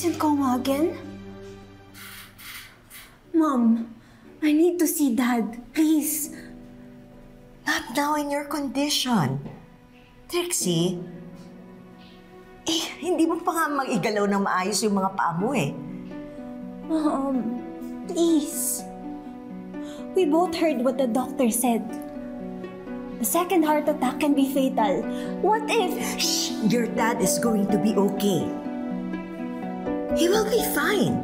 In coma again? Mom, I need to see Dad. Please. Not now in your condition. Trixie, eh, hindi mo pa nga mag-igalaw ng maayos yung mga paa mo eh. Mom, please. We both heard what the doctor said. The second heart attack can be fatal. What if... Shh! Your dad is going to be okay. He will be fine.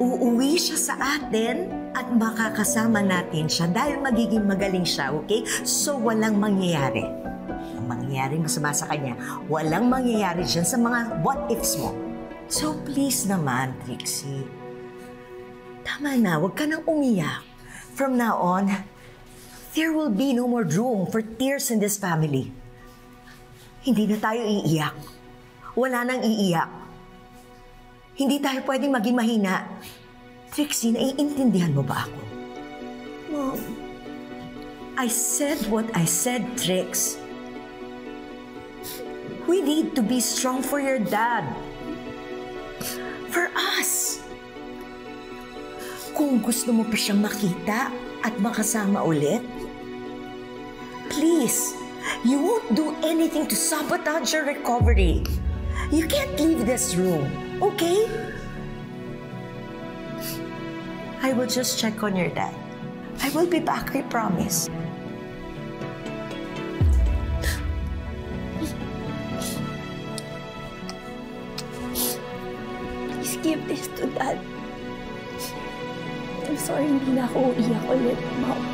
Uuwi siya sa atin at makakasama natin siya dahil magiging magaling siya, okay? So, walang mangyayari. Ang mangyayari masama sa kanya, walang mangyayari dyan sa mga what-ifs mo. So, please naman, Trixie. Tama na, huwag ka nang umiyak. From now on, there will be no more room for tears in this family. Hindi na tayo iiyak. Wala nang iiyak. Hindi tayo pwedeng maging mahina. Trixie, naiintindihan mo ba ako? Mom, I said what I said, Trix. We need to be strong for your dad. For us. Kung gusto mo pa siyang makita at makasama ulit, please, you won't do anything to sabotage your recovery. You can't leave this room, okay? I will just check on your dad. I will be back, I promise. please give this to Dad. I'm sorry, hindi na ako uiyak ulit, Mom.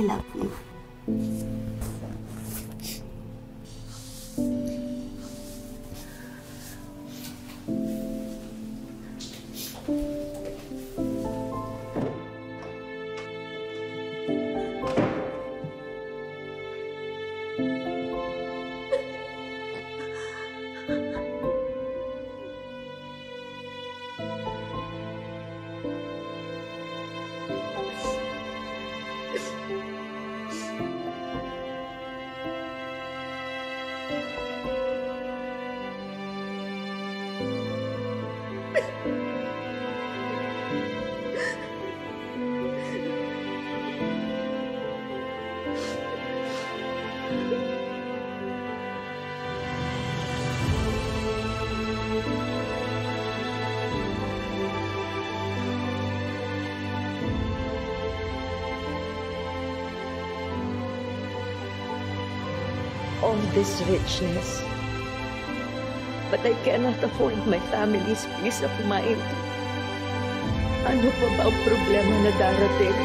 I love you. all this richness. But I cannot afford my family's peace of mind. Ano pa ba ang problema na darating?